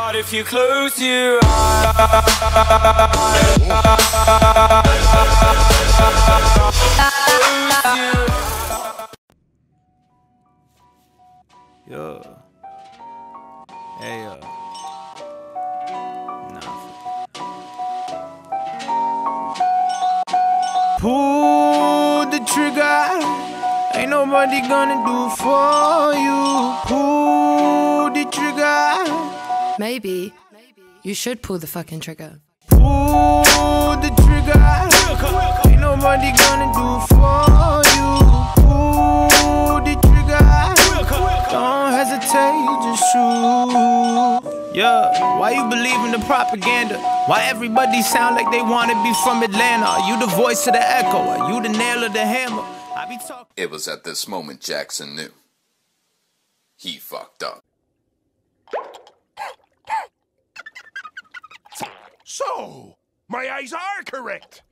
But if you close your eyes Yo. Hey, yo. Nah. Pull the trigger. Ain't nobody gonna do for you. Pull. Maybe you should pull the fucking trigger. Pull the trigger. Ain't nobody gonna do for you. Pull the trigger. Don't hesitate, just shoot. Yeah, why you believe in the propaganda? Why everybody sound like they wanna be from Atlanta? Are you the voice of the echo? Are you the nail of the hammer? I be talking. It was at this moment Jackson knew. He fucked up. So, my eyes are correct.